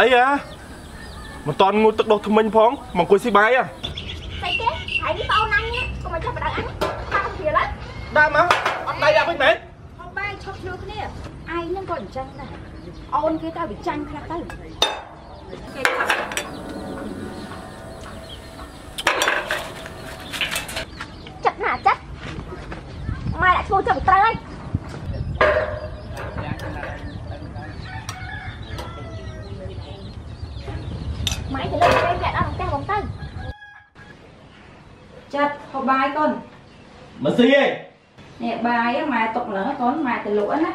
អីអាមិនតន់ងូតទឹកដោះថ្មិញផងមកអង្គុយស៊ីបាយអាស្អីគេហើយនេះប្អូនអញណាកុំមកចាប់បដៅអញតាមព្រាលហើយដាក់មកអត់ដៃដាក់វិញមែនហូបបាយឈប់ឈ្លោះគ្នាឯងហ្នឹងក៏អញ្ចឹងដែរអូនគេទៅវាចាញ់ខ្លះទៅគេថាចិត្តណាចិត្តម៉ែដាក់ឈ្មោះទៅត្រូវហើយ ម៉ែទៅលើគេចាក់ដល់ផ្ទះបងទៅចាត់ហូបបាយកូនមិនស៊ីទេនេះបាយម៉ែຕົកឡើងកូនម៉ែទៅលក់ណា